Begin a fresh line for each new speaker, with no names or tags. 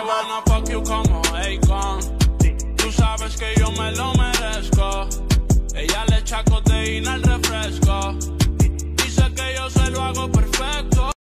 wanna fuck you como Akon. Tú sabes que yo me lo merezco. Ella le echa codeína al